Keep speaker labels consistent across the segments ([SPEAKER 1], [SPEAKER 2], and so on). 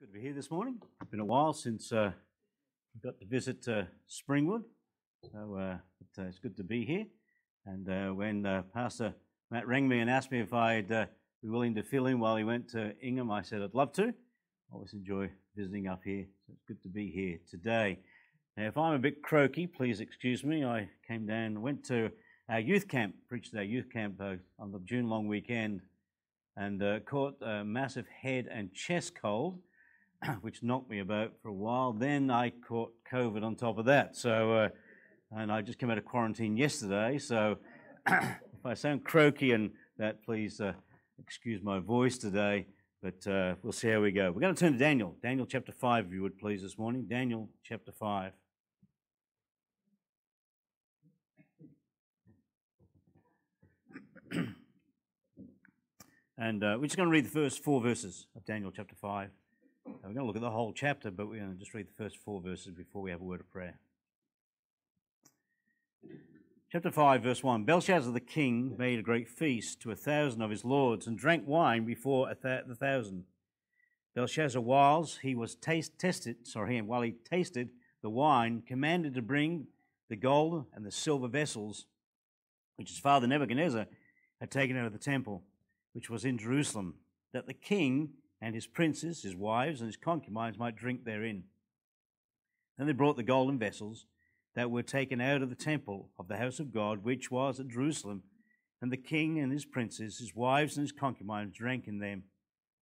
[SPEAKER 1] Good to be here this morning. It's been a while since uh, we got to visit uh, Springwood, so uh, it, uh, it's good to be here. And uh, when uh, Pastor Matt rang me and asked me if I'd be willing to fill in while he went to Ingham, I said I'd love to. Always enjoy visiting up here, so it's good to be here today. Now, if I'm a bit croaky, please excuse me. I came down, went to our youth camp, preached at our youth camp on the June long weekend, and caught a massive head and chest cold which knocked me about for a while. Then I caught COVID on top of that. So, uh, and I just came out of quarantine yesterday. So, if I sound croaky and that, please uh, excuse my voice today. But uh, we'll see how we go. We're going to turn to Daniel. Daniel chapter 5, if you would please, this morning. Daniel chapter 5. and uh, we're just going to read the first four verses of Daniel chapter 5. We're going to look at the whole chapter, but we're going to just read the first four verses before we have a word of prayer. Chapter 5, verse 1 Belshazzar the king made a great feast to a thousand of his lords and drank wine before th- the thousand. Belshazzar, whilst he was taste- tested, sorry, while he tasted the wine, commanded to bring the gold and the silver vessels which his father Nebuchadnezzar had taken out of the temple, which was in Jerusalem, that the king and his princes, his wives, and his concubines might drink therein. Then they brought the golden vessels that were taken out of the temple of the house of God, which was at Jerusalem, and the king and his princes, his wives, and his concubines drank in them.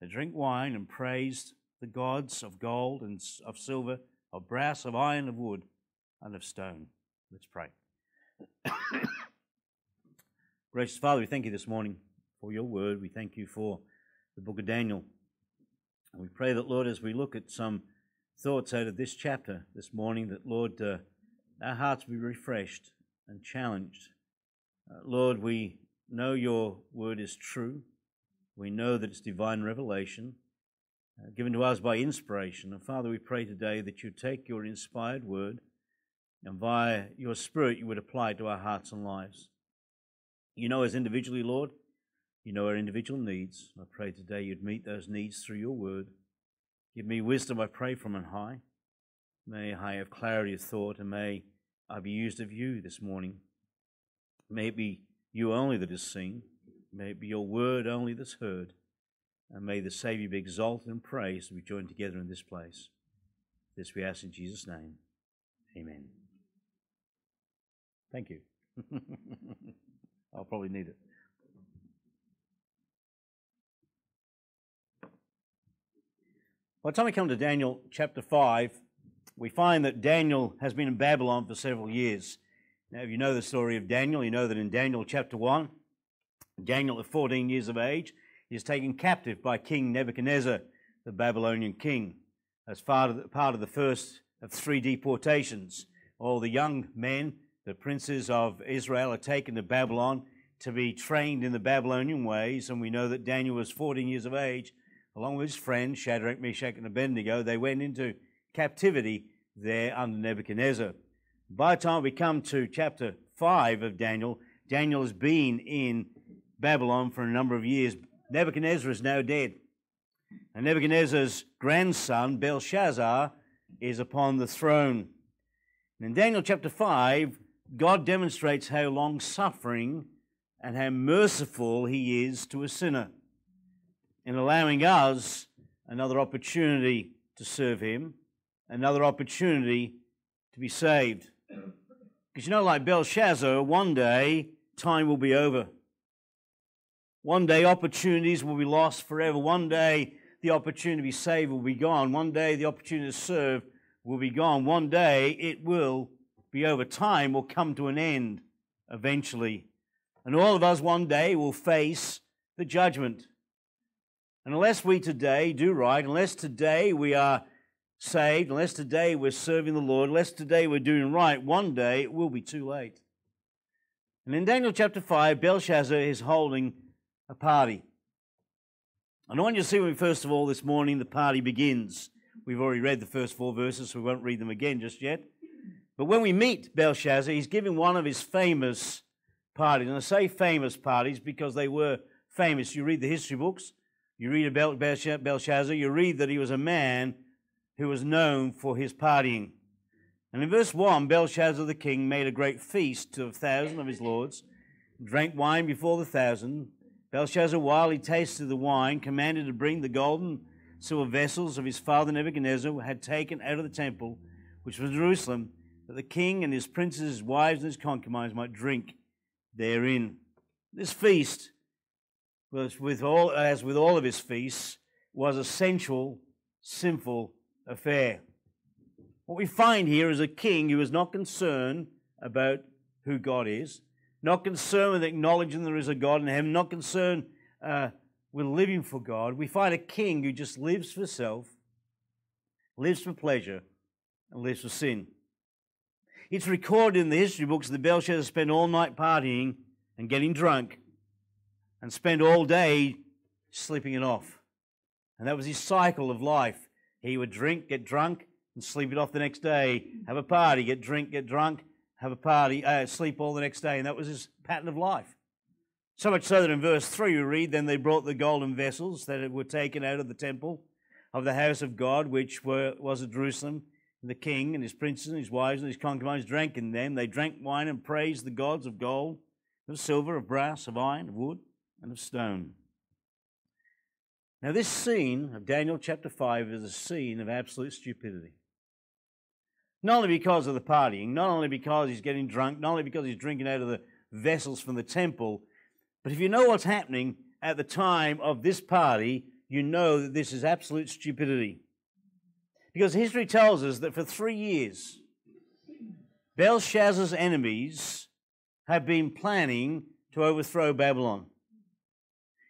[SPEAKER 1] They drank wine and praised the gods of gold and of silver, of brass, of iron, of wood, and of stone. Let's pray. Gracious Father, we thank you this morning for your word. We thank you for the book of Daniel. And we pray that, Lord, as we look at some thoughts out of this chapter this morning, that, Lord, uh, our hearts be refreshed and challenged. Uh, Lord, we know your word is true. We know that it's divine revelation uh, given to us by inspiration. And Father, we pray today that you take your inspired word and via your spirit you would apply it to our hearts and lives. You know us individually, Lord. You know our individual needs. I pray today you'd meet those needs through your word. Give me wisdom, I pray, from on high. May I have clarity of thought, and may I be used of you this morning. May it be you only that is seen. May it be your word only that's heard. And may the Saviour be exalted and praised as we join together in this place. This we ask in Jesus' name. Amen. Thank you. I'll probably need it. By the time we come to Daniel chapter 5, we find that Daniel has been in Babylon for several years. Now, if you know the story of Daniel, you know that in Daniel chapter 1, Daniel, at 14 years of age, is taken captive by King Nebuchadnezzar, the Babylonian king, as part of the, part of the first of three deportations. All the young men, the princes of Israel, are taken to Babylon to be trained in the Babylonian ways, and we know that Daniel was 14 years of age along with his friends, Shadrach, Meshach, and Abednego, they went into captivity there under Nebuchadnezzar. By the time we come to chapter 5 of Daniel, Daniel has been in Babylon for a number of years. Nebuchadnezzar is now dead. And Nebuchadnezzar's grandson, Belshazzar, is upon the throne. And in Daniel chapter 5, God demonstrates how long suffering and how merciful he is to a sinner in allowing us another opportunity to serve Him, another opportunity to be saved. Because you know, like Belshazzar, one day time will be over. One day opportunities will be lost forever. One day the opportunity to be saved will be gone. One day the opportunity to serve will be gone. One day it will be over. Time will come to an end eventually. And all of us one day will face the judgment. Unless we today do right, unless today we are saved, unless today we're serving the Lord, unless today we're doing right, one day it will be too late. And in Daniel chapter 5, Belshazzar is holding a party. And I want you to see when, first of all, this morning the party begins. We've already read the first four verses, so we won't read them again just yet. But when we meet Belshazzar, he's giving one of his famous parties. And I say famous parties because they were famous. You read the history books, You read about Belshazzar, you read that he was a man who was known for his partying. And in verse 1, Belshazzar the king made a great feast to a thousand of his lords, drank wine before the thousand. Belshazzar, while he tasted the wine, commanded to bring the golden silver vessels of his father Nebuchadnezzar had taken out of the temple, which was Jerusalem, that the king and his princes, his wives, and his concubines might drink therein. This feast was with all, as with all of his feasts, was a sensual, sinful affair. What we find here is a king who is not concerned about who God is, not concerned with acknowledging there is a God in heaven, not concerned uh, with living for God. We find a king who just lives for self, lives for pleasure, and lives for sin. It's recorded in the history books that Belshazzar spent all night partying and getting drunk and spend all day sleeping it off. And that was his cycle of life. He would drink, get drunk, and sleep it off the next day, have a party, get drink, get drunk, have a party, uh, sleep all the next day. And that was his pattern of life. So much so that in verse 3 we read, Then they brought the golden vessels that were taken out of the temple of the house of God, which were, was at Jerusalem. And the king and his princes and his wives and his concubines drank in them. They drank wine and praised the gods of gold, of silver, of brass, of iron, of wood, and of stone. Now, this scene of Daniel chapter 5 is a scene of absolute stupidity. Not only because of the partying, not only because he's getting drunk, not only because he's drinking out of the vessels from the temple, but if you know what's happening at the time of this party, you know that this is absolute stupidity. Because history tells us that for three years, Belshazzar's enemies have been planning to overthrow Babylon.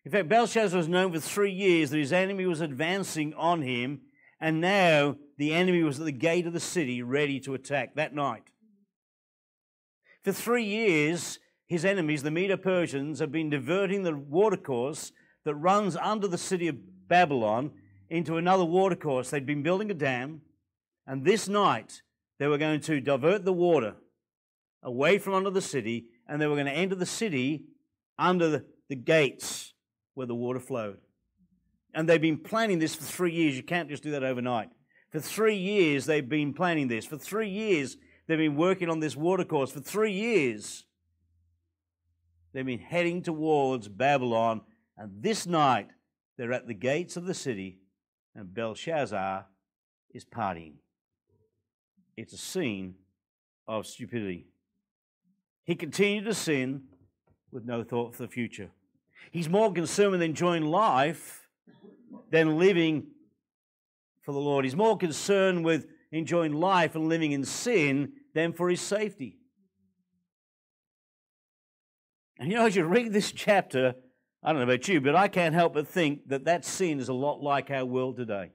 [SPEAKER 1] In fact, Belshazzar was known for three years that his enemy was advancing on him, and now the enemy was at the gate of the city ready to attack that night. For three years, his enemies, the Medo Persians, have been diverting the watercourse that runs under the city of Babylon into another watercourse. They'd been building a dam, and this night they were going to divert the water away from under the city, and they were going to enter the city under the, the gates where the water flowed. And they've been planning this for three years. You can't just do that overnight. For three years, they've been planning this. For three years, they've been working on this water course. For three years, they've been heading towards Babylon. And this night, they're at the gates of the city, and Belshazzar is partying. It's a scene of stupidity. He continued to sin with no thought for the future. He's more concerned with enjoying life than living for the Lord. He's more concerned with enjoying life and living in sin than for his safety. And you know, as you read this chapter, I don't know about you, but I can't help but think that that sin is a lot like our world today.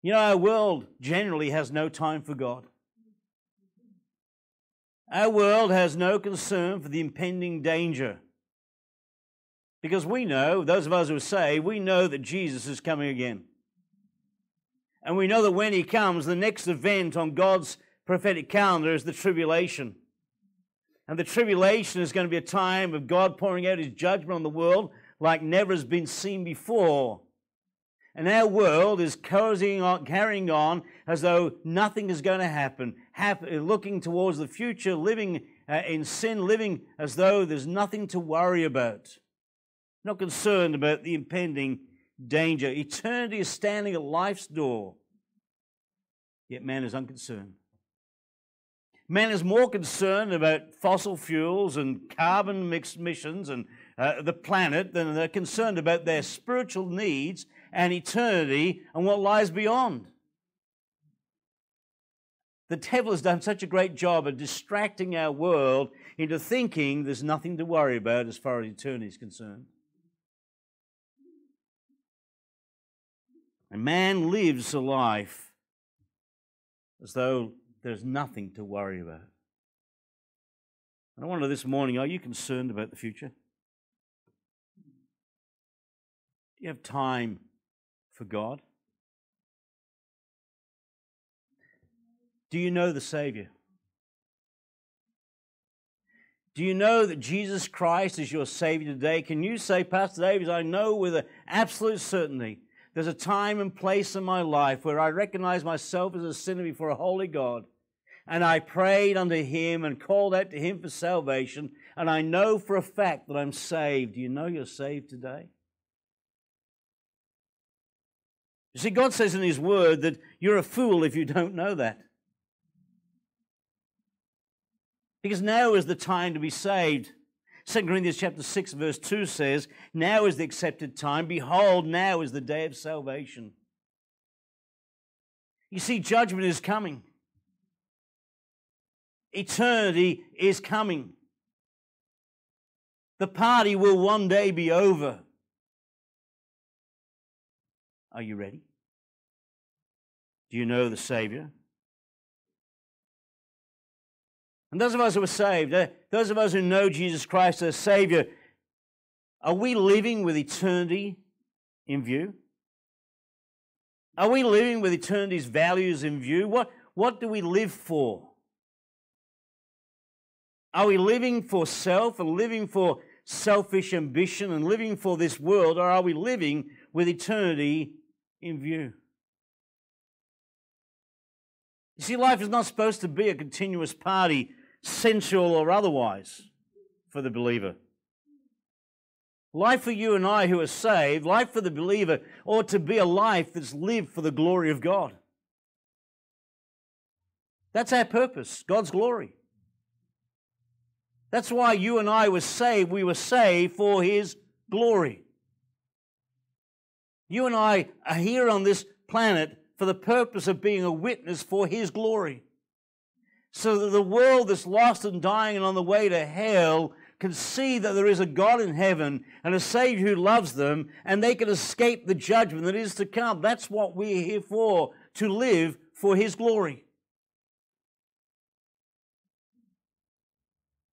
[SPEAKER 1] You know, our world generally has no time for God. Our world has no concern for the impending danger because we know, those of us who say, we know that Jesus is coming again. And we know that when he comes, the next event on God's prophetic calendar is the tribulation. And the tribulation is going to be a time of God pouring out his judgment on the world like never has been seen before. And our world is on, carrying on as though nothing is going to happen, happen looking towards the future, living uh, in sin, living as though there's nothing to worry about not concerned about the impending danger. Eternity is standing at life's door, yet man is unconcerned. Man is more concerned about fossil fuels and carbon mixed emissions and uh, the planet than they're concerned about their spiritual needs and eternity and what lies beyond. The devil has done such a great job of distracting our world into thinking there's nothing to worry about as far as eternity is concerned. And man lives a life as though there's nothing to worry about. And I wonder this morning are you concerned about the future? Do you have time for God? Do you know the Savior? Do you know that Jesus Christ is your Savior today? Can you say, Pastor Davies, I know with absolute certainty there's a time and place in my life where I recognize myself as a sinner before a holy God, and I prayed unto Him and called out to Him for salvation, and I know for a fact that I'm saved. Do you know you're saved today? You see, God says in His Word that you're a fool if you don't know that. Because now is the time to be saved. 2 Corinthians chapter 6 verse 2 says, Now is the accepted time. Behold, now is the day of salvation. You see, judgment is coming. Eternity is coming. The party will one day be over. Are you ready? Do you know the Savior? And those of us who are saved, uh, those of us who know Jesus Christ as Savior, are we living with eternity in view? Are we living with eternity's values in view? What, what do we live for? Are we living for self and living for selfish ambition and living for this world, or are we living with eternity in view? You see, life is not supposed to be a continuous party sensual or otherwise, for the believer. Life for you and I who are saved, life for the believer, ought to be a life that's lived for the glory of God. That's our purpose, God's glory. That's why you and I were saved. We were saved for His glory. You and I are here on this planet for the purpose of being a witness for His glory so that the world that's lost and dying and on the way to hell can see that there is a God in heaven and a Savior who loves them, and they can escape the judgment that is to come. That's what we're here for, to live for His glory.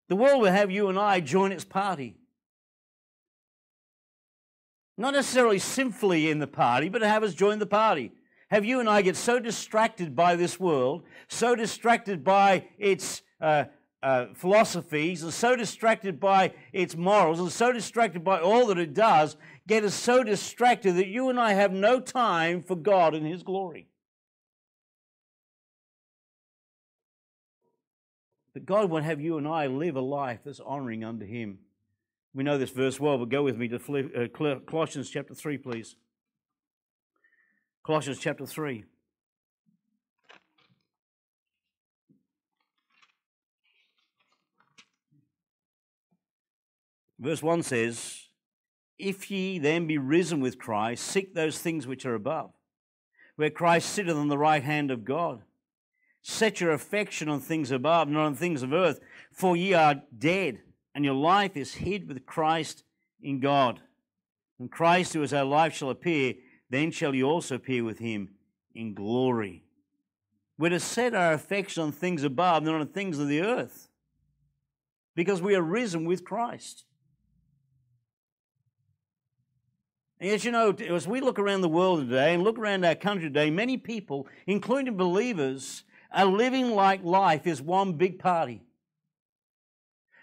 [SPEAKER 1] The world will have you and I join its party. Not necessarily sinfully in the party, but have us join the party have you and I get so distracted by this world, so distracted by its uh, uh, philosophies, and so distracted by its morals, and so distracted by all that it does, get us so distracted that you and I have no time for God and His glory. But God would have you and I live a life that's honoring unto Him. We know this verse well, but go with me to uh, Colossians chapter 3, please. Colossians chapter 3. Verse 1 says, If ye then be risen with Christ, seek those things which are above, where Christ sitteth on the right hand of God. Set your affection on things above, not on things of earth, for ye are dead, and your life is hid with Christ in God. And Christ, who is our life, shall appear then shall you also appear with him in glory. We're to set our affection on things above, not on things of the earth, because we are risen with Christ. And as you know, as we look around the world today and look around our country today, many people, including believers, are living like life is one big party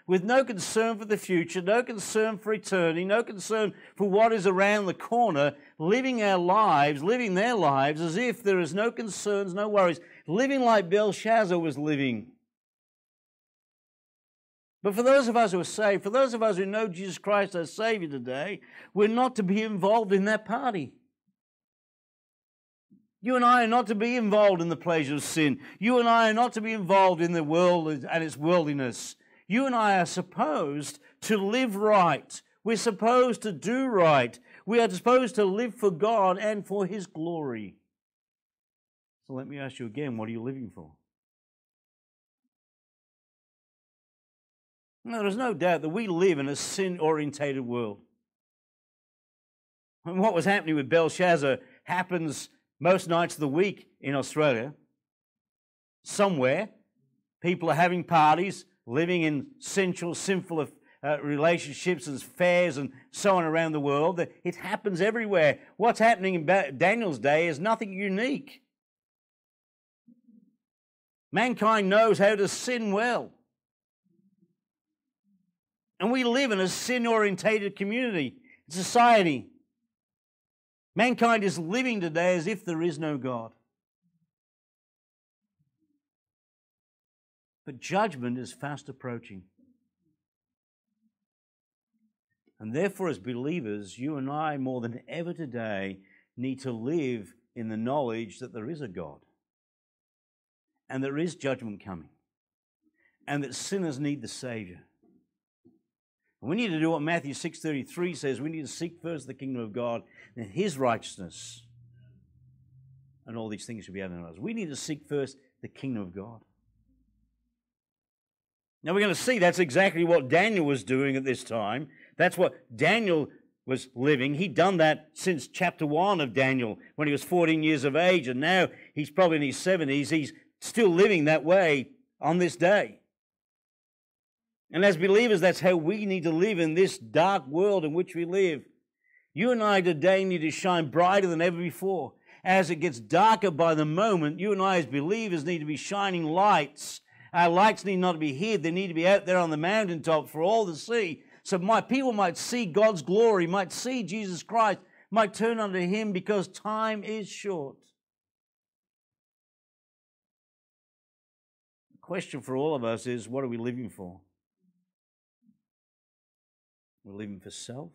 [SPEAKER 1] with no concern for the future, no concern for eternity, no concern for what is around the corner, living our lives, living their lives as if there is no concerns, no worries, living like Belshazzar was living. But for those of us who are saved, for those of us who know Jesus Christ as Savior today, we're not to be involved in that party. You and I are not to be involved in the pleasure of sin. You and I are not to be involved in the world and its worldliness. You and I are supposed to live right. We're supposed to do right. We are supposed to live for God and for His glory. So let me ask you again what are you living for? Now, there's no doubt that we live in a sin orientated world. And what was happening with Belshazzar happens most nights of the week in Australia. Somewhere, people are having parties, living in sensual, sinful uh, relationships and affairs and so on around the world. It happens everywhere. What's happening in Daniel's day is nothing unique. Mankind knows how to sin well. And we live in a sin orientated community, society. Mankind is living today as if there is no God. But judgment is fast approaching. And therefore, as believers, you and I, more than ever today, need to live in the knowledge that there is a God and there is judgment coming and that sinners need the Savior. We need to do what Matthew 6.33 says. We need to seek first the kingdom of God and his righteousness. And all these things should be added to us. We need to seek first the kingdom of God. Now we're going to see that's exactly what Daniel was doing at this time. That's what Daniel was living. He'd done that since chapter 1 of Daniel when he was 14 years of age, and now he's probably in his 70s. He's still living that way on this day. And as believers, that's how we need to live in this dark world in which we live. You and I today need to shine brighter than ever before. As it gets darker by the moment, you and I, as believers, need to be shining lights. Our lights need not to be hid, they need to be out there on the mountaintop for all to see so my people might see God's glory, might see Jesus Christ, might turn unto him because time is short. The question for all of us is what are we living for? We're living for self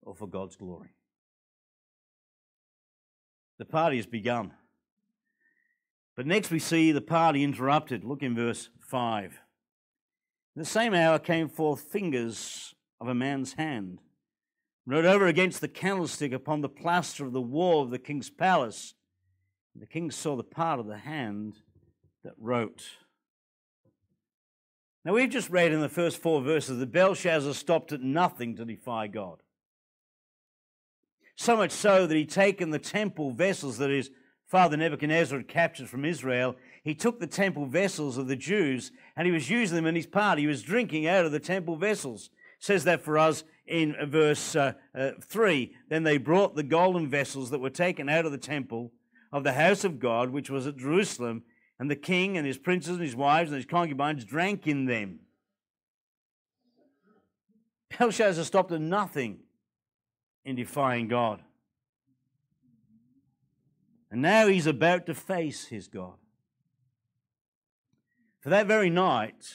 [SPEAKER 1] or for God's glory? The party has begun. But next we see the party interrupted. Look in verse 5. In the same hour came forth fingers of a man's hand, wrote over against the candlestick upon the plaster of the wall of the king's palace. And the king saw the part of the hand that wrote. Now, we've just read in the first four verses that Belshazzar stopped at nothing to defy God. So much so that he'd taken the temple vessels that his father Nebuchadnezzar had captured from Israel he took the temple vessels of the Jews and he was using them in his party. He was drinking out of the temple vessels. Says that for us in verse uh, uh, 3. Then they brought the golden vessels that were taken out of the temple of the house of God, which was at Jerusalem, and the king and his princes and his wives and his concubines drank in them. Belshazzar stopped at nothing in defying God. And now he's about to face his God. For that very night,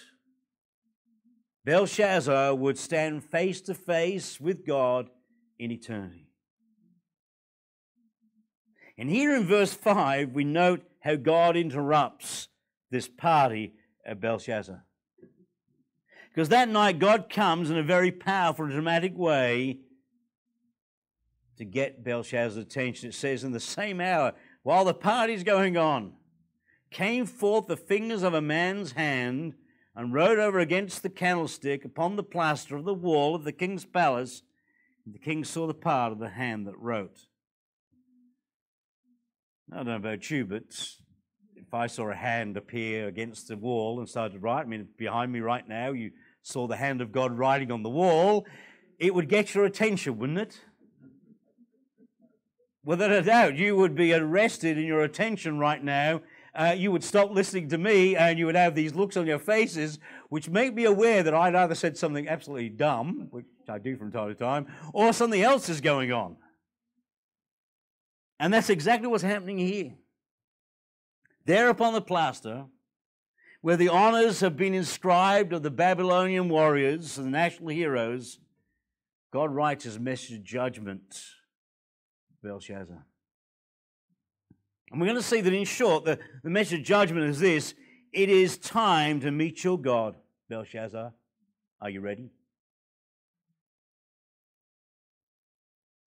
[SPEAKER 1] Belshazzar would stand face to face with God in eternity. And here in verse 5, we note how God interrupts this party of Belshazzar. Because that night, God comes in a very powerful, dramatic way to get Belshazzar's attention. It says, in the same hour, while the party's going on, came forth the fingers of a man's hand and wrote over against the candlestick upon the plaster of the wall of the king's palace. And the king saw the part of the hand that wrote. I don't know about you, but if I saw a hand appear against the wall and started to write, I mean, behind me right now, you saw the hand of God writing on the wall, it would get your attention, wouldn't it? Without a doubt, you would be arrested in your attention right now uh, you would stop listening to me and you would have these looks on your faces, which make me aware that I'd either said something absolutely dumb, which I do from time to time, or something else is going on. And that's exactly what's happening here. There upon the plaster, where the honors have been inscribed of the Babylonian warriors and the national heroes, God writes his message of judgment, Belshazzar. And we're going to see that in short, the, the message of judgment is this it is time to meet your God, Belshazzar. Are you ready?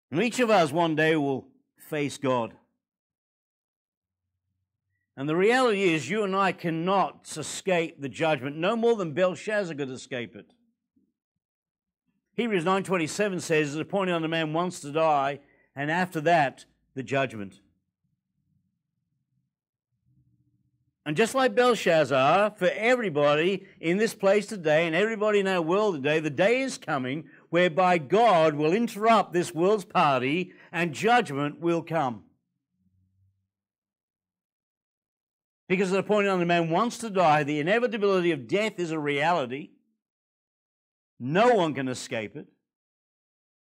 [SPEAKER 1] And each of us one day will face God. And the reality is, you and I cannot escape the judgment, no more than Belshazzar could escape it. Hebrews 9.27 says, It's appointed unto man once to die, and after that, the judgment. And just like Belshazzar, for everybody in this place today and everybody in our world today, the day is coming whereby God will interrupt this world's party and judgment will come. Because at the point on the man wants to die, the inevitability of death is a reality. No one can escape it.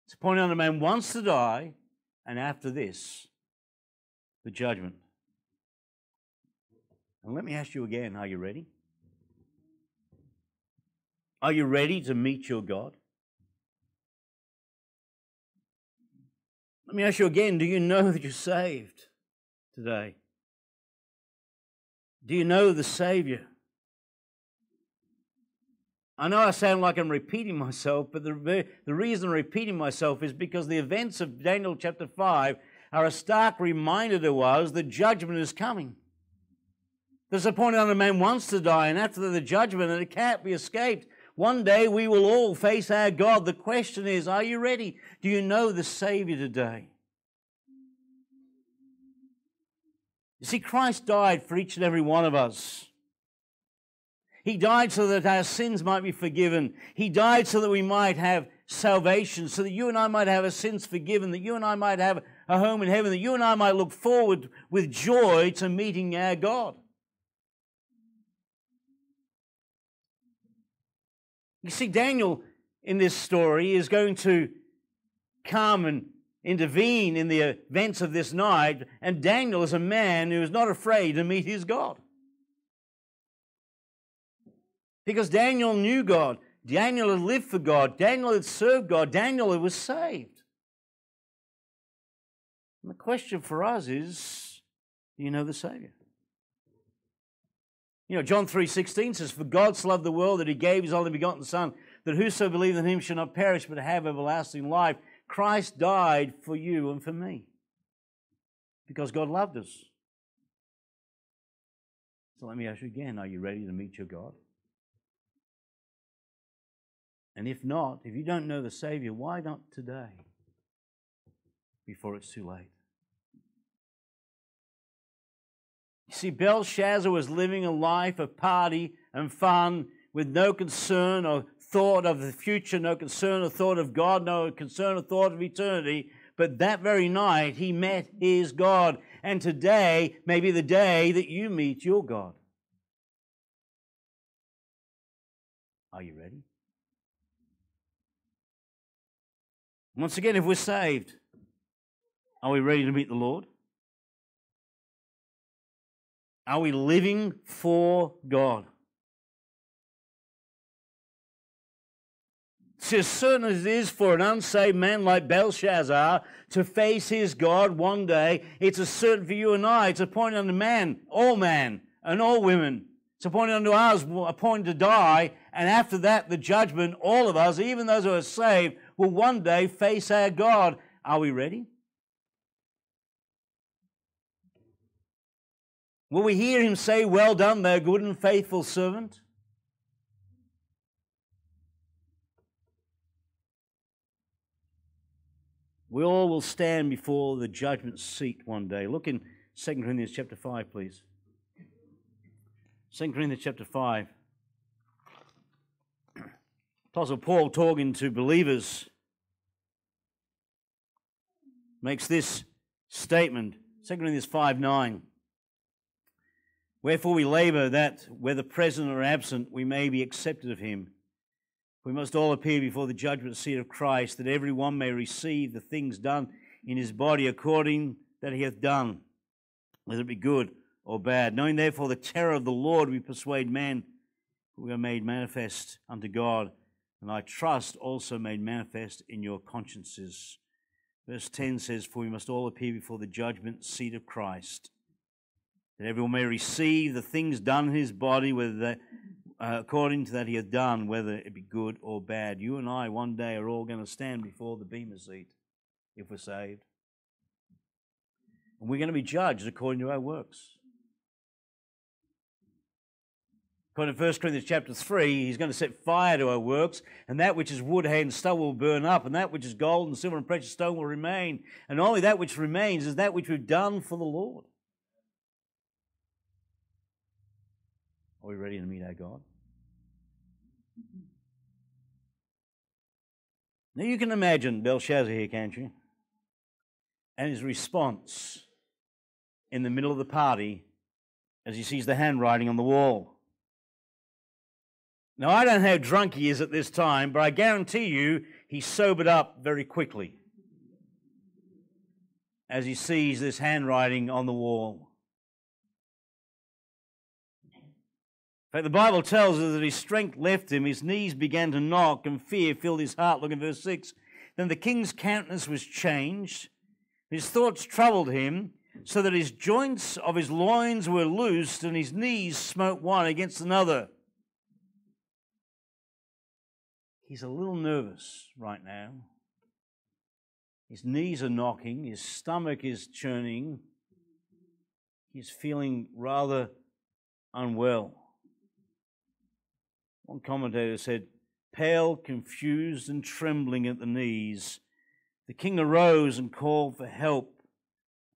[SPEAKER 1] It's appointed unto man wants to die, and after this, the judgment. And let me ask you again are you ready? Are you ready to meet your God? Let me ask you again do you know that you're saved today? Do you know the Savior? I know I sound like I'm repeating myself, but the, the reason I'm repeating myself is because the events of Daniel chapter 5 are a stark reminder to us that judgment is coming. There's a point on a man wants to die, and after the judgment, and it can't be escaped. One day we will all face our God. The question is, are you ready? Do you know the Savior today? You see, Christ died for each and every one of us. He died so that our sins might be forgiven. He died so that we might have salvation, so that you and I might have our sins forgiven, that you and I might have a home in heaven, that you and I might look forward with joy to meeting our God. You see, Daniel in this story is going to come and intervene in the events of this night, and Daniel is a man who is not afraid to meet his God. Because Daniel knew God. Daniel had lived for God. Daniel had served God. Daniel was saved. And the question for us is do you know the Savior? You know, John 3.16 says, For God so loved the world that he gave his only begotten Son, that whoso believes in him shall not perish but have everlasting life. Christ died for you and for me because God loved us. So let me ask you again are you ready to meet your God? And if not, if you don't know the Savior, why not today before it's too late? You see, Belshazzar was living a life of party and fun with no concern or thought of the future, no concern or thought of God, no concern or thought of eternity. But that very night, he met his God. And today may be the day that you meet your God. Are you ready? Once again, if we're saved, are we ready to meet the Lord? Are we living for God? It's as certain as it is for an unsaved man like Belshazzar to face his God one day, it's as certain for you and I. It's appointed unto man, all man, and all women. It's appointed unto us, appointed to die, and after that, the judgment, all of us, even those who are saved, will one day face our God. Are we ready? Will we hear him say, Well done, thou good and faithful servant? We all will stand before the judgment seat one day. Look in 2 Corinthians chapter 5, please. 2 Corinthians chapter 5. Apostle Paul, talking to believers, makes this statement 2 Corinthians 5 9. Wherefore we labor that, whether present or absent, we may be accepted of him. We must all appear before the judgment seat of Christ, that every one may receive the things done in his body according that he hath done, whether it be good or bad. Knowing therefore the terror of the Lord, we persuade men, we are made manifest unto God, and I trust also made manifest in your consciences. Verse 10 says, For we must all appear before the judgment seat of Christ, that everyone may receive the things done in his body, whether they uh, according to that he hath done, whether it be good or bad. You and I one day are all going to stand before the Bema seat if we're saved. And we're going to be judged according to our works. According to 1 Corinthians chapter 3, he's going to set fire to our works, and that which is wood, hay, and stone will burn up, and that which is gold and silver and precious stone will remain. And only that which remains is that which we've done for the Lord. Are we ready to meet our God? Now you can imagine Belshazzar here, can't you? And his response in the middle of the party as he sees the handwriting on the wall. Now, I don't know how drunk he is at this time, but I guarantee you he sobered up very quickly as he sees this handwriting on the wall. In fact, the Bible tells us that his strength left him, his knees began to knock, and fear filled his heart. Look at verse 6. Then the king's countenance was changed, his thoughts troubled him, so that his joints of his loins were loosed, and his knees smote one against another. He's a little nervous right now. His knees are knocking, his stomach is churning, he's feeling rather unwell. One commentator said, pale, confused, and trembling at the knees, the king arose and called for help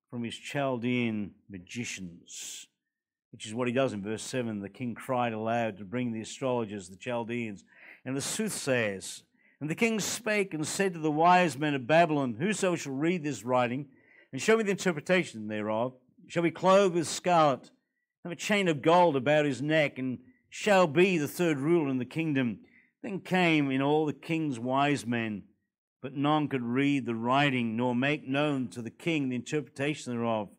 [SPEAKER 1] from his Chaldean magicians, which is what he does in verse 7. The king cried aloud to bring the astrologers, the Chaldeans, and the soothsayers. And the king spake and said to the wise men of Babylon, Whoso shall read this writing and show me the interpretation thereof, shall be clothed with scarlet, have a chain of gold about his neck, and shall be the third ruler in the kingdom. Then came in all the king's wise men, but none could read the writing, nor make known to the king the interpretation thereof.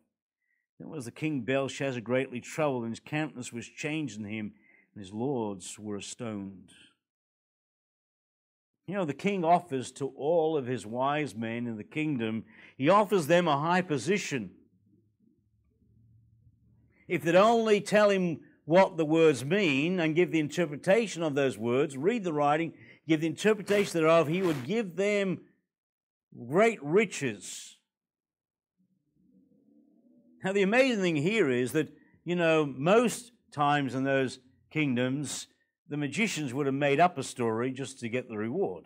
[SPEAKER 1] Then was the king Belshazzar greatly troubled, and his countenance was changed in him, and his lords were astonished. You know, the king offers to all of his wise men in the kingdom, he offers them a high position. If they'd only tell him what the words mean and give the interpretation of those words, read the writing, give the interpretation thereof, he would give them great riches. Now, the amazing thing here is that, you know, most times in those kingdoms, the magicians would have made up a story just to get the reward.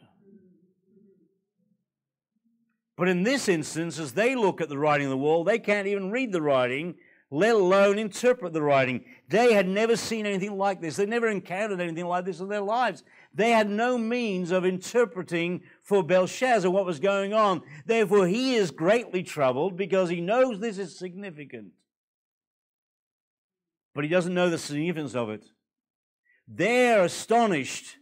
[SPEAKER 1] But in this instance, as they look at the writing on the wall, they can't even read the writing let alone interpret the writing. They had never seen anything like this. They never encountered anything like this in their lives. They had no means of interpreting for Belshazzar what was going on. Therefore, he is greatly troubled because he knows this is significant. But he doesn't know the significance of it. They're astonished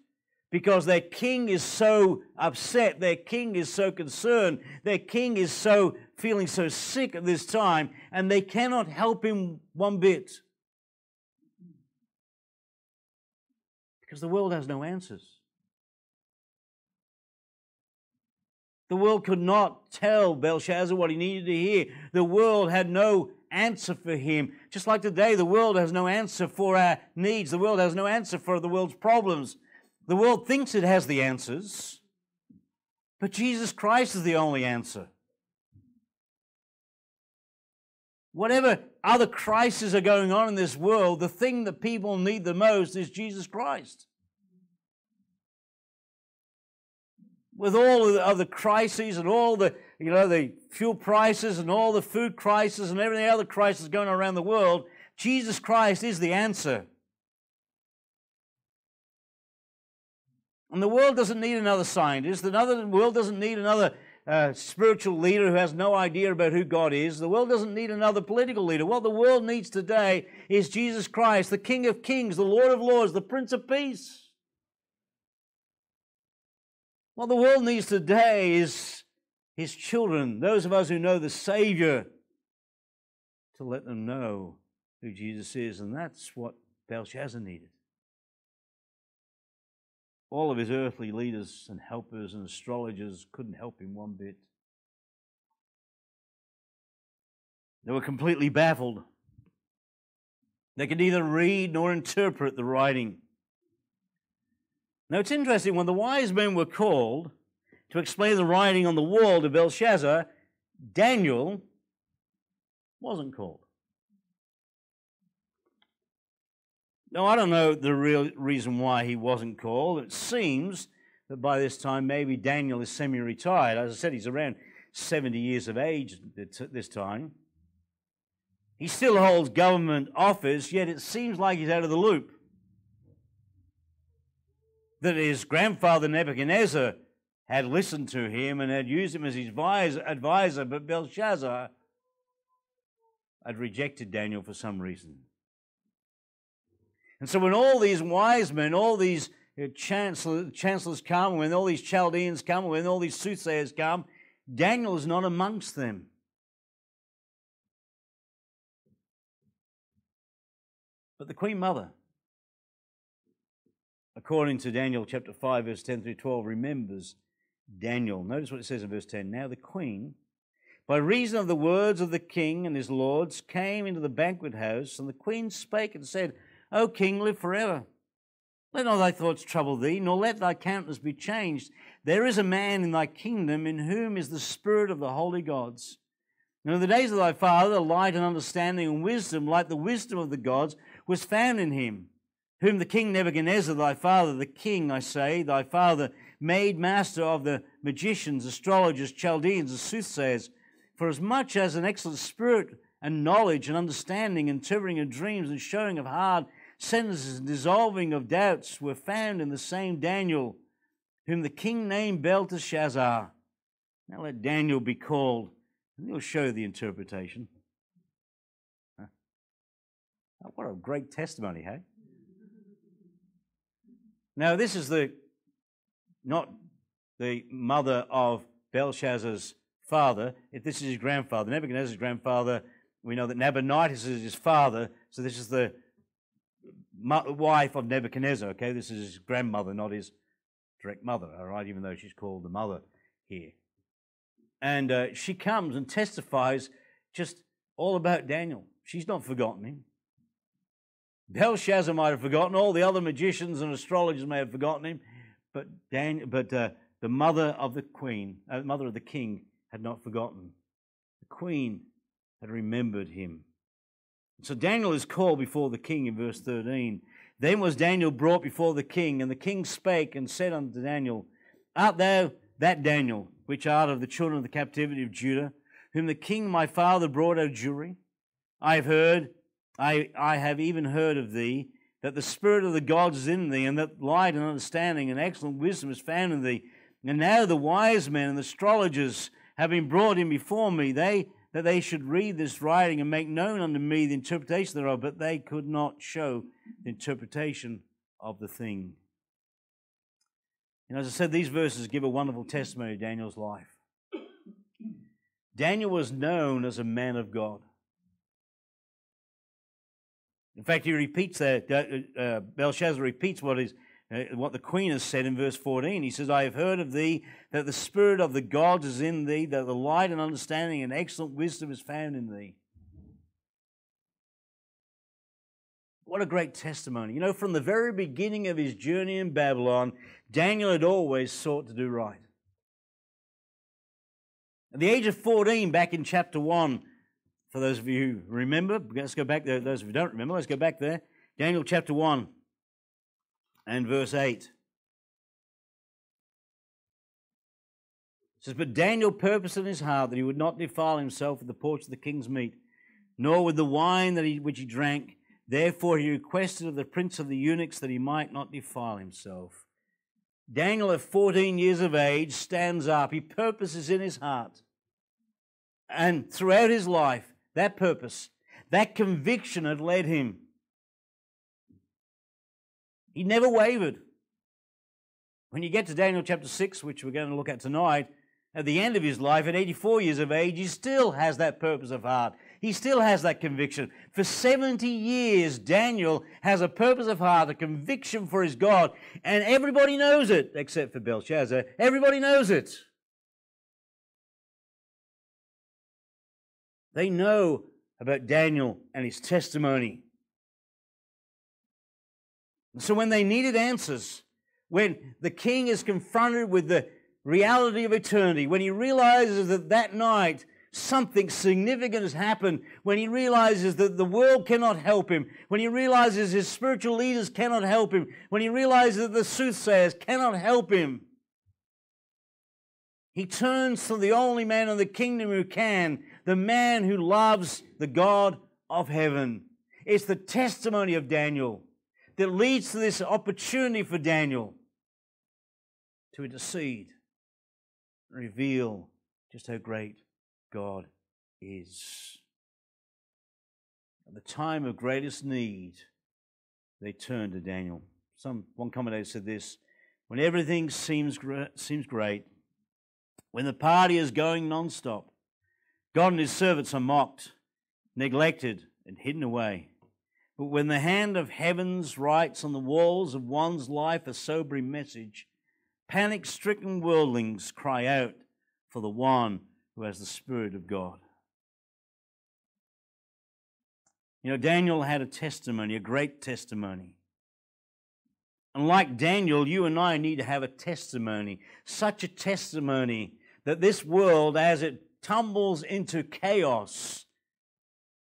[SPEAKER 1] because their king is so upset, their king is so concerned, their king is so feeling so sick at this time, and they cannot help him one bit. Because the world has no answers. The world could not tell Belshazzar what he needed to hear. The world had no answer for him. Just like today, the world has no answer for our needs. The world has no answer for the world's problems. The world thinks it has the answers, but Jesus Christ is the only answer. Whatever other crises are going on in this world, the thing that people need the most is Jesus Christ. With all the other crises and all the, you know, the fuel prices and all the food crisis and everything other crisis going around the world, Jesus Christ is the answer. And the world doesn't need another scientist. The world doesn't need another uh, spiritual leader who has no idea about who God is. The world doesn't need another political leader. What the world needs today is Jesus Christ, the King of Kings, the Lord of Lords, the Prince of Peace. What the world needs today is his children, those of us who know the Savior, to let them know who Jesus is. And that's what Belshazzar needed all of his earthly leaders and helpers and astrologers couldn't help him one bit. They were completely baffled. They could neither read nor interpret the writing. Now it's interesting, when the wise men were called to explain the writing on the wall to Belshazzar, Daniel wasn't called. Now, I don't know the real reason why he wasn't called. It seems that by this time, maybe Daniel is semi retired. As I said, he's around 70 years of age at this time. He still holds government office, yet it seems like he's out of the loop. That his grandfather Nebuchadnezzar had listened to him and had used him as his advisor, but Belshazzar had rejected Daniel for some reason. And so, when all these wise men, all these uh, chancellor, chancellors come, when all these Chaldeans come, when all these soothsayers come, Daniel is not amongst them. But the Queen Mother, according to Daniel chapter 5, verse 10 through 12, remembers Daniel. Notice what it says in verse 10. Now the Queen, by reason of the words of the king and his lords, came into the banquet house, and the Queen spake and said, O King, live forever. Let not thy thoughts trouble thee, nor let thy countenance be changed. There is a man in thy kingdom in whom is the spirit of the holy gods. Now, in the days of thy father, light and understanding and wisdom, like the wisdom of the gods, was found in him, whom the king Nebuchadnezzar, thy father, the king, I say, thy father, made master of the magicians, astrologers, Chaldeans, and soothsayers. For as much as an excellent spirit and knowledge and understanding, interpreting of dreams and showing of hard sentences and dissolving of doubts were found in the same Daniel, whom the king named Belteshazzar. Now let Daniel be called, and he'll show the interpretation. Huh? What a great testimony, hey? Now, this is the not the mother of Belshazzar's father. If this is his grandfather, Nebuchadnezzar's grandfather, we know that Nabonidus is his father. So this is the wife of Nebuchadnezzar. Okay, this is his grandmother, not his direct mother. All right, even though she's called the mother here. And uh, she comes and testifies just all about Daniel. She's not forgotten him. Belshazzar might have forgotten. All the other magicians and astrologers may have forgotten him. But, Daniel, but uh, the mother of the queen, uh, mother of the king, had not forgotten. The queen had remembered him. So Daniel is called before the king in verse 13. Then was Daniel brought before the king, and the king spake and said unto Daniel, Art thou that Daniel, which art of the children of the captivity of Judah, whom the king my father brought out of Jewry? I have heard, I, I have even heard of thee, that the spirit of the gods is in thee, and that light and understanding and excellent wisdom is found in thee. And now the wise men and the astrologers have been brought in before me. They that they should read this writing and make known unto me the interpretation thereof, but they could not show the interpretation of the thing. And as I said, these verses give a wonderful testimony of Daniel's life. Daniel was known as a man of God. In fact, he repeats that, uh, uh, Belshazzar repeats what is uh, what the queen has said in verse 14. He says, I have heard of thee that the spirit of the gods is in thee, that the light and understanding and excellent wisdom is found in thee. What a great testimony. You know, from the very beginning of his journey in Babylon, Daniel had always sought to do right. At the age of 14, back in chapter 1, for those of you who remember, let's go back there. Those of you who don't remember, let's go back there. Daniel chapter 1 and verse 8. It says, But Daniel purposed in his heart that he would not defile himself with the porch of the king's meat, nor with the wine that he, which he drank. Therefore he requested of the prince of the eunuchs that he might not defile himself. Daniel, at 14 years of age, stands up. He purposes in his heart. And throughout his life, that purpose, that conviction had led him he never wavered. When you get to Daniel chapter 6, which we're going to look at tonight, at the end of his life, at 84 years of age, he still has that purpose of heart. He still has that conviction. For 70 years, Daniel has a purpose of heart, a conviction for his God, and everybody knows it, except for Belshazzar. Everybody knows it. They know about Daniel and his testimony. So when they needed answers, when the king is confronted with the reality of eternity, when he realizes that that night something significant has happened, when he realizes that the world cannot help him, when he realizes his spiritual leaders cannot help him, when he realizes that the soothsayers cannot help him, he turns to the only man in the kingdom who can, the man who loves the God of heaven. It's the testimony of Daniel that leads to this opportunity for Daniel to intercede, reveal just how great God is. At the time of greatest need, they turned to Daniel. Some one commentator said this: when everything seems seems great, when the party is going non-stop, God and His servants are mocked, neglected, and hidden away. But when the hand of heavens writes on the walls of one's life a sobering message, panic stricken worldlings cry out for the one who has the Spirit of God. You know, Daniel had a testimony, a great testimony. And like Daniel, you and I need to have a testimony, such a testimony that this world, as it tumbles into chaos,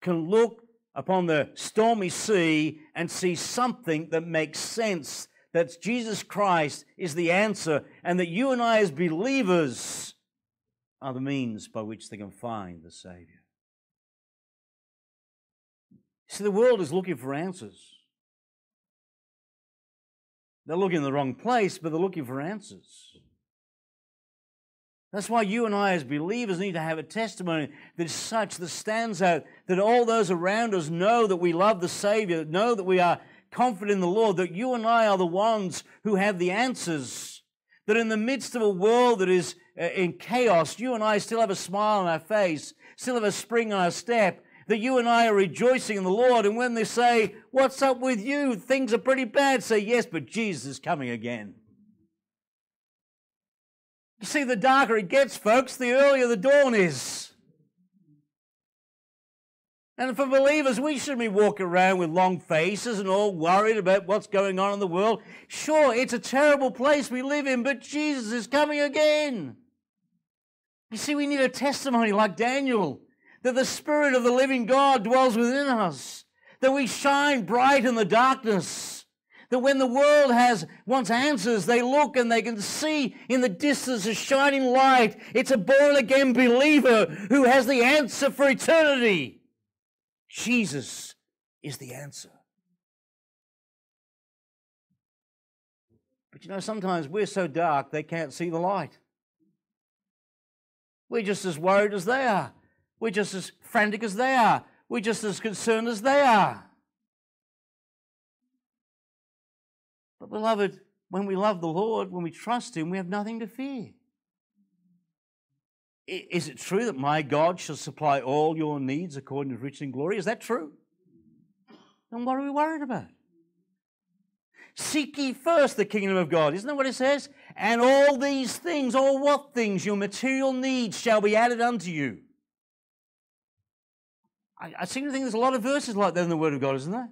[SPEAKER 1] can look upon the stormy sea and see something that makes sense that Jesus Christ is the answer, and that you and I, as believers, are the means by which they can find the Savior. See, the world is looking for answers. They're looking in the wrong place, but they're looking for answers. That's why you and I, as believers, need to have a testimony that is such that stands out, that all those around us know that we love the Savior, know that we are confident in the Lord, that you and I are the ones who have the answers. That in the midst of a world that is uh, in chaos, you and I still have a smile on our face, still have a spring on our step, that you and I are rejoicing in the Lord. And when they say, What's up with you? Things are pretty bad, say, Yes, but Jesus is coming again. You see, the darker it gets, folks, the earlier the dawn is. And for believers, we shouldn't be walking around with long faces and all worried about what's going on in the world. Sure, it's a terrible place we live in, but Jesus is coming again. You see, we need a testimony like Daniel that the Spirit of the living God dwells within us, that we shine bright in the darkness that when the world has wants answers, they look and they can see in the distance a shining light. It's a born again believer who has the answer for eternity. Jesus is the answer. But you know, sometimes we're so dark they can't see the light. We're just as worried as they are. We're just as frantic as they are. We're just as concerned as they are. But, beloved, when we love the Lord, when we trust Him, we have nothing to fear. Is it true that my God shall supply all your needs according to rich and glory? Is that true? Then what are we worried about? Seek ye first the kingdom of God. Isn't that what it says? And all these things, all what things? Your material needs shall be added unto you. I, I seem to think there's a lot of verses like that in the Word of God, isn't there?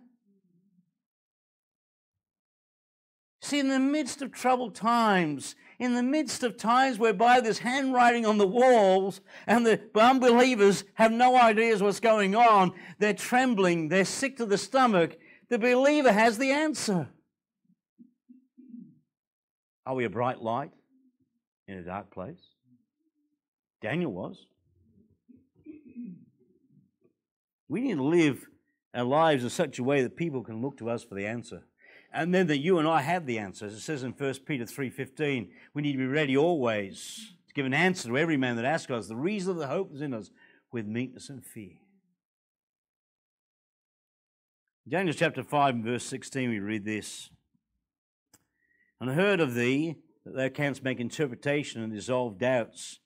[SPEAKER 1] See, in the midst of troubled times, in the midst of times whereby there's handwriting on the walls and the unbelievers have no ideas what's going on, they're trembling, they're sick to the stomach, the believer has the answer. Are we a bright light in a dark place? Daniel was. We need to live our lives in such a way that people can look to us for the answer and then that you and I have the answers. It says in 1 Peter 3.15, we need to be ready always to give an answer to every man that asks us the reason of the hope is in us with meekness and fear. Daniel chapter 5 and verse 16, we read this. And I heard of thee that thou canst make interpretation and dissolve doubts.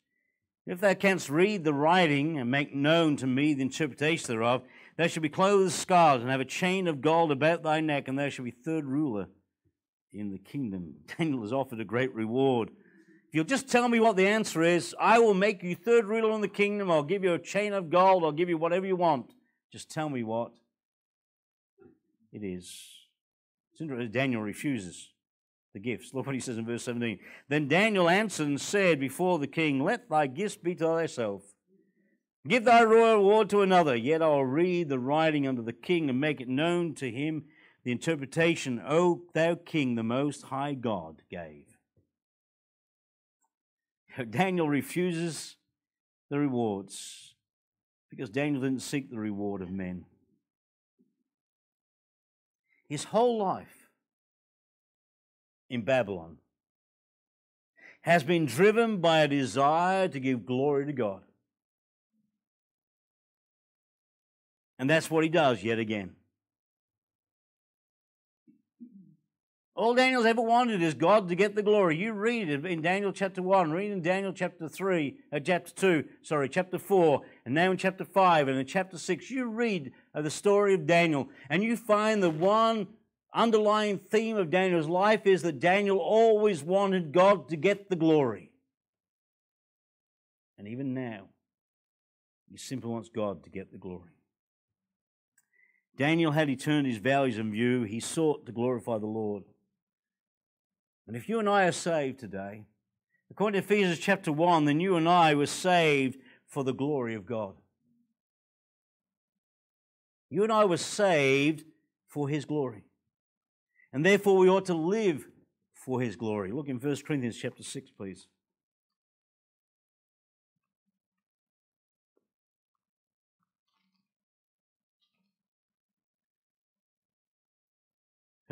[SPEAKER 1] If thou canst read the writing and make known to me the interpretation thereof, Thou shalt be clothed with and have a chain of gold about thy neck, and thou shalt be third ruler in the kingdom. Daniel has offered a great reward. If you'll just tell me what the answer is, I will make you third ruler in the kingdom. I'll give you a chain of gold. I'll give you whatever you want. Just tell me what it is. Daniel refuses the gifts. Look what he says in verse 17. Then Daniel answered and said before the king, Let thy gifts be to thyself Give thy royal reward to another, yet I'll read the writing unto the king and make it known to him the interpretation, O thou king, the most high God gave. Daniel refuses the rewards because Daniel didn't seek the reward of men. His whole life in Babylon has been driven by a desire to give glory to God. And that's what he does yet again. All Daniel's ever wanted is God to get the glory. You read it in Daniel chapter 1, read in Daniel chapter 3, uh, chapter 2, sorry, chapter 4, and now in chapter 5 and in chapter 6. You read uh, the story of Daniel, and you find the one underlying theme of Daniel's life is that Daniel always wanted God to get the glory. And even now, he simply wants God to get the glory. Daniel had eternity's values in view. He sought to glorify the Lord. And if you and I are saved today, according to Ephesians chapter 1, then you and I were saved for the glory of God. You and I were saved for his glory. And therefore we ought to live for his glory. Look in 1 Corinthians chapter 6, please.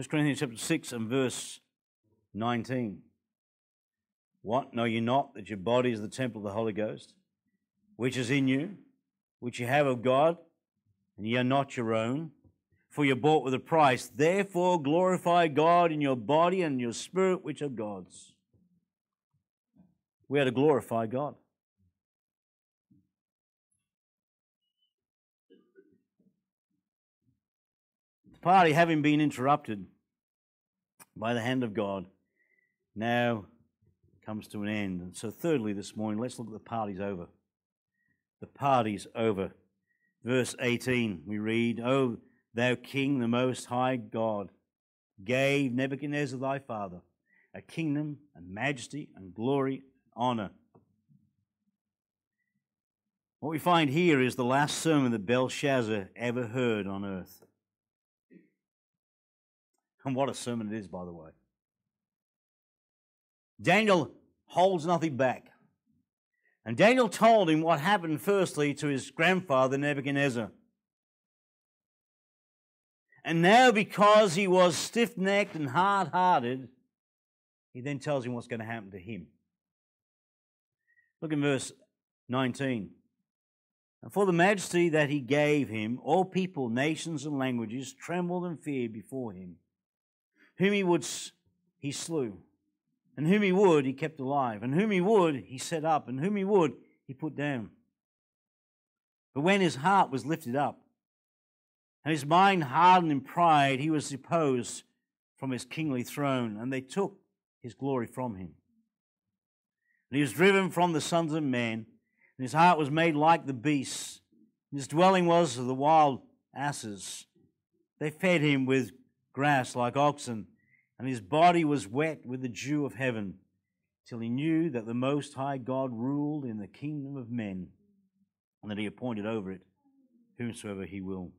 [SPEAKER 1] 1 Corinthians chapter 6 and verse 19. What? Know you not that your body is the temple of the Holy Ghost, which is in you, which you have of God, and ye are not your own, for you're bought with a price. Therefore glorify God in your body and your spirit, which are God's. We are to glorify God. Party having been interrupted by the hand of God now comes to an end. And so, thirdly, this morning, let's look at the party's over. The party's over. Verse 18, we read, O thou King, the Most High God, gave Nebuchadnezzar thy father a kingdom and majesty and glory and honor. What we find here is the last sermon that Belshazzar ever heard on earth. And what a sermon it is, by the way. Daniel holds nothing back. And Daniel told him what happened firstly to his grandfather Nebuchadnezzar. And now, because he was stiff necked and hard hearted, he then tells him what's going to happen to him. Look in verse 19. And for the majesty that he gave him, all people, nations, and languages trembled and feared before him. Whom he would, he slew. And whom he would, he kept alive. And whom he would, he set up. And whom he would, he put down. But when his heart was lifted up, and his mind hardened in pride, he was deposed from his kingly throne, and they took his glory from him. And he was driven from the sons of men, and his heart was made like the beasts, and his dwelling was of the wild asses. They fed him with grass like oxen, and his body was wet with the dew of heaven, till he knew that the Most High God ruled in the kingdom of men, and that he appointed over it whomsoever he will.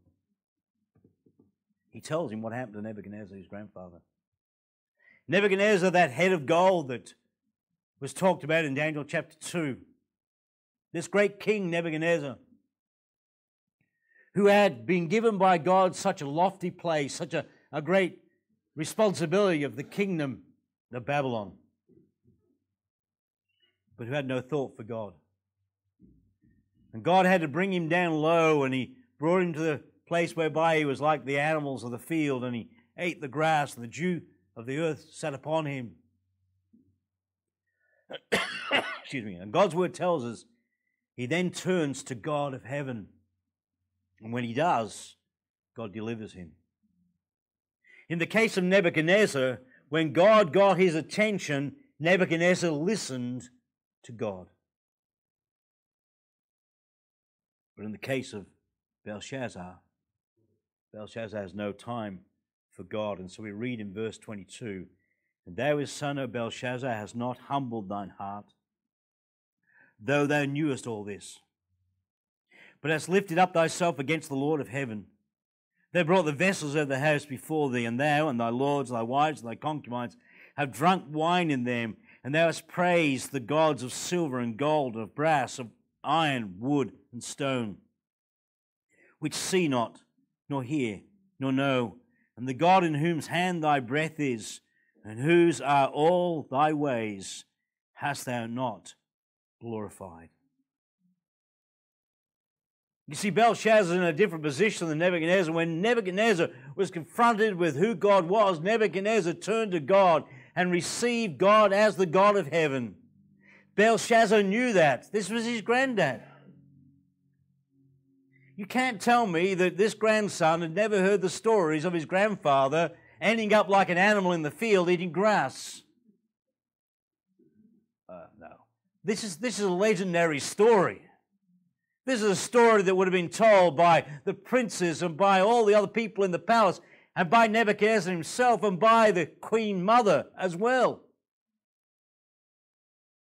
[SPEAKER 1] He tells him what happened to Nebuchadnezzar, his grandfather. Nebuchadnezzar, that head of gold that was talked about in Daniel chapter 2. This great king, Nebuchadnezzar, who had been given by God such a lofty place, such a a great responsibility of the kingdom of Babylon, but who had no thought for God. And God had to bring him down low, and he brought him to the place whereby he was like the animals of the field, and he ate the grass, and the dew of the earth sat upon him. Excuse me. And God's word tells us he then turns to God of heaven. And when he does, God delivers him. In the case of Nebuchadnezzar, when God got his attention, Nebuchadnezzar listened to God. But in the case of Belshazzar, Belshazzar has no time for God. And so we read in verse 22 And thou, his son, O Belshazzar, hast not humbled thine heart, though thou knewest all this, but hast lifted up thyself against the Lord of heaven they brought the vessels of the house before thee, and thou and thy lords, thy wives, and thy concubines have drunk wine in them, and thou hast praised the gods of silver and gold, of brass, of iron, wood, and stone, which see not, nor hear, nor know, and the God in whose hand thy breath is, and whose are all thy ways, hast thou not glorified. You see, Belshazzar is in a different position than Nebuchadnezzar. When Nebuchadnezzar was confronted with who God was, Nebuchadnezzar turned to God and received God as the God of heaven. Belshazzar knew that. This was his granddad. You can't tell me that this grandson had never heard the stories of his grandfather ending up like an animal in the field eating grass. Uh, no. This is, this is a legendary story. This is a story that would have been told by the princes and by all the other people in the palace and by Nebuchadnezzar himself and by the queen mother as well.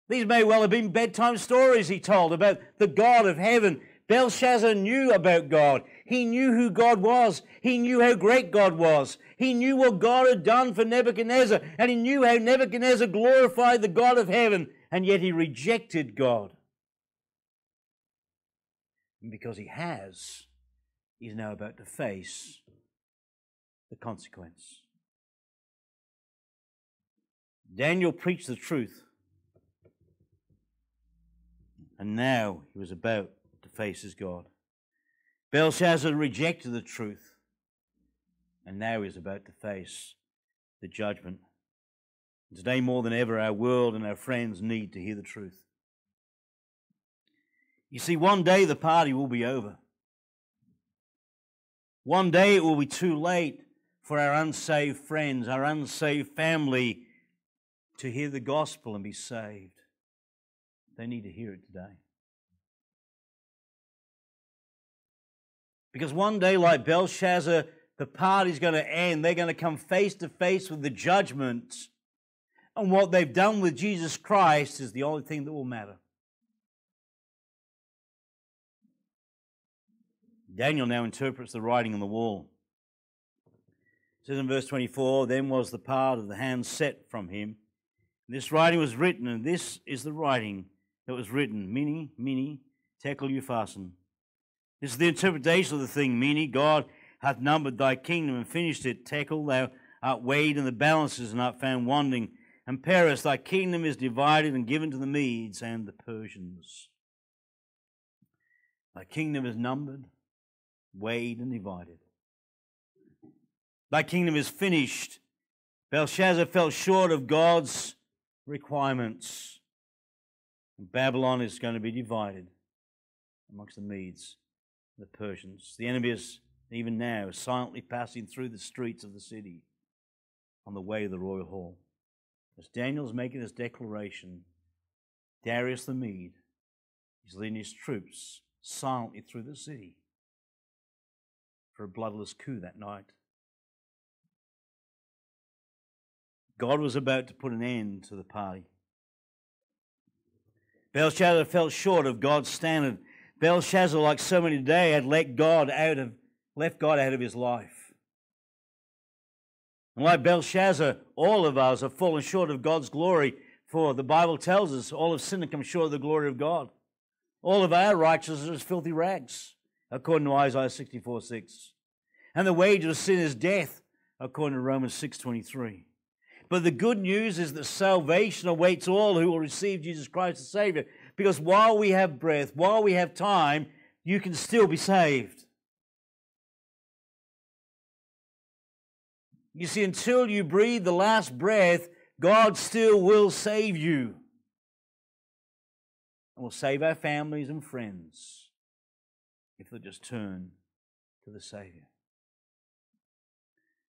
[SPEAKER 1] These may well have been bedtime stories he told about the God of heaven. Belshazzar knew about God. He knew who God was. He knew how great God was. He knew what God had done for Nebuchadnezzar. And he knew how Nebuchadnezzar glorified the God of heaven. And yet he rejected God. And because he has, he's now about to face the consequence. Daniel preached the truth. And now he was about to face his God. Belshazzar rejected the truth. And now he is about to face the judgment. Today, more than ever, our world and our friends need to hear the truth. You see, one day the party will be over. One day it will be too late for our unsaved friends, our unsaved family to hear the gospel and be saved. They need to hear it today. Because one day, like Belshazzar, the party's going to end. They're going to come face to face with the judgment. And what they've done with Jesus Christ is the only thing that will matter. Daniel now interprets the writing on the wall. It says in verse 24, Then was the part of the hand set from him. And this writing was written, and this is the writing that was written. Mene, mene, tekel upharsin. This is the interpretation of the thing. Mene, God hath numbered thy kingdom and finished it. Tekel, thou art weighed in the balances and art found wanting. And Peres, thy kingdom is divided and given to the Medes and the Persians. Thy kingdom is numbered, weighed and divided. Thy kingdom is finished. Belshazzar fell short of God's requirements. And Babylon is going to be divided amongst the Medes and the Persians. The enemy is even now silently passing through the streets of the city on the way to the royal hall. As Daniel's making this declaration, Darius the Mede is leading his troops silently through the city for a bloodless coup that night. God was about to put an end to the party. Belshazzar fell short of God's standard. Belshazzar, like so many today, had let God out of, left God out of his life. And like Belshazzar, all of us have fallen short of God's glory, for the Bible tells us all of sin and come short of the glory of God. All of our righteousness is filthy rags according to Isaiah 64 6. And the wage of sin is death, according to Romans 6.23. But the good news is that salvation awaits all who will receive Jesus Christ as Savior. Because while we have breath, while we have time, you can still be saved. You see, until you breathe the last breath, God still will save you. And will save our families and friends if they'll just turn to the Savior.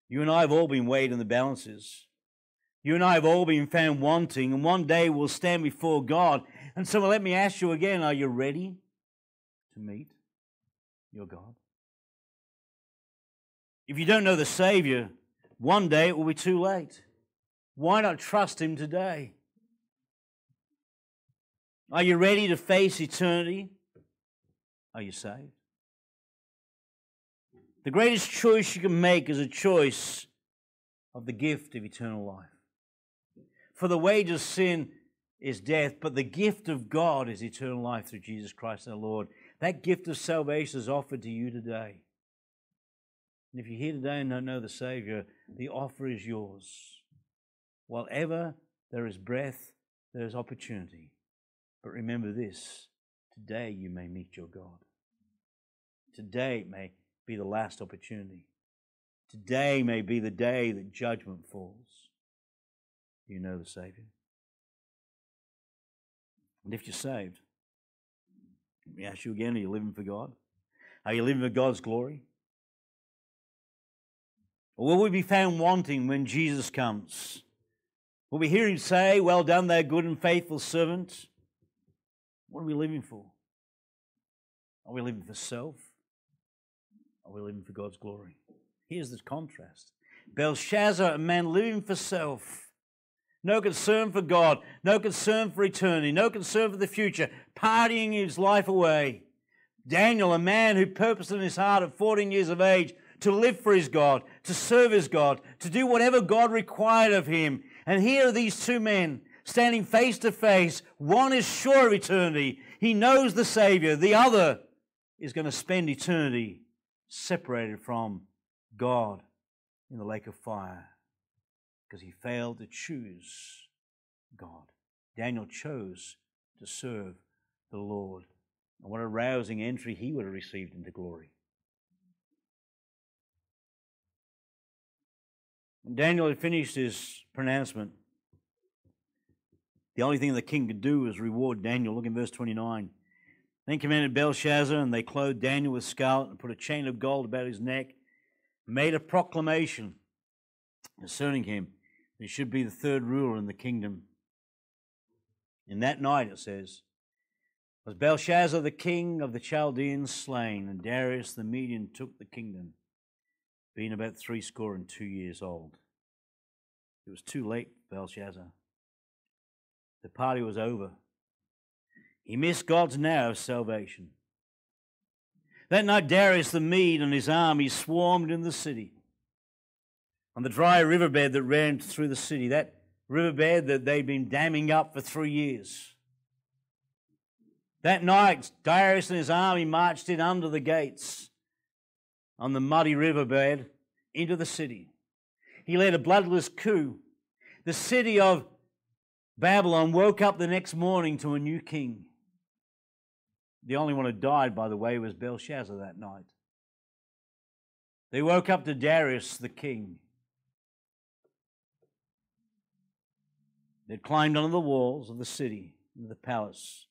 [SPEAKER 1] You and I have all been weighed in the balances. You and I have all been found wanting, and one day we'll stand before God. And so let me ask you again are you ready to meet your God? If you don't know the Savior, one day it will be too late. Why not trust Him today? Are you ready to face eternity? Are you saved? The greatest choice you can make is a choice of the gift of eternal life. For the wage of sin is death, but the gift of God is eternal life through Jesus Christ our Lord. That gift of salvation is offered to you today. And if you're here today and don't know the Savior, the offer is yours. While ever there is breath, there is opportunity. But remember this today you may meet your God. Today may be the last opportunity. Today may be the day that judgment falls. You know the Savior. And if you're saved, let me ask you again are you living for God? Are you living for God's glory? Or will we be found wanting when Jesus comes? Will we hear him say, Well done, thou good and faithful servant? What are we living for? Are we living for self? Are we living for God's glory? Here's the contrast Belshazzar, a man living for self, no concern for God, no concern for eternity, no concern for the future, partying his life away. Daniel, a man who purposed in his heart at 14 years of age to live for his God, to serve his God, to do whatever God required of him. And here are these two men standing face to face. One is sure of eternity, he knows the Savior. The other is going to spend eternity separated from God in the lake of fire because he failed to choose God. Daniel chose to serve the Lord. And what a rousing entry he would have received into glory. When Daniel had finished his pronouncement, the only thing the king could do was reward Daniel. Look in verse 29. Then commanded Belshazzar, and they clothed Daniel with scarlet and put a chain of gold about his neck, made a proclamation concerning him that he should be the third ruler in the kingdom. In that night, it says, was Belshazzar the king of the Chaldeans slain, and Darius the Median took the kingdom, being about threescore and two years old. It was too late, Belshazzar. The party was over. He missed God's of salvation. That night, Darius the Mede and his army swarmed in the city. On the dry riverbed that ran through the city, that riverbed that they'd been damming up for three years. That night, Darius and his army marched in under the gates on the muddy riverbed into the city. He led a bloodless coup. The city of Babylon woke up the next morning to a new king. The only one who died, by the way, was Belshazzar that night. They woke up to Darius the king. They'd climbed onto the walls of the city, into the palace.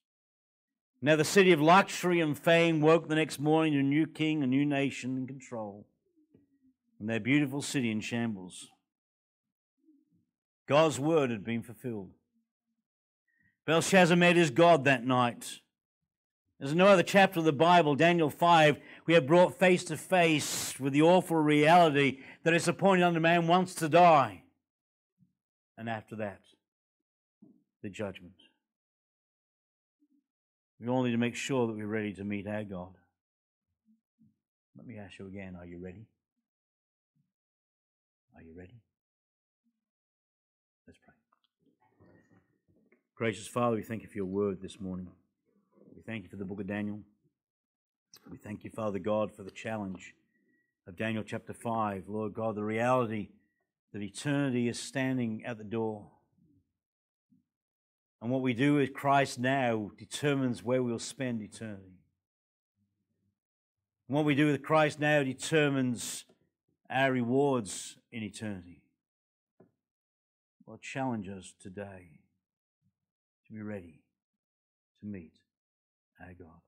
[SPEAKER 1] Now, the city of luxury and fame woke the next morning to a new king, a new nation in control, and their beautiful city in shambles. God's word had been fulfilled. Belshazzar met his God that night. There's no other chapter of the Bible, Daniel 5, we are brought face to face with the awful reality that it's appointed unto man once to die. And after that, the judgment. We all need to make sure that we're ready to meet our God. Let me ask you again are you ready? Are you ready? Let's pray. Gracious Father, we thank you for your word this morning. Thank you for the book of Daniel. We thank you, Father God, for the challenge of Daniel chapter 5. Lord God, the reality that eternity is standing at the door. And what we do with Christ now determines where we'll spend eternity. And what we do with Christ now determines our rewards in eternity. Lord, challenge us today to be ready to meet our God.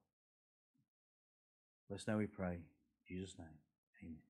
[SPEAKER 1] Bless now we pray. In Jesus' name. Amen.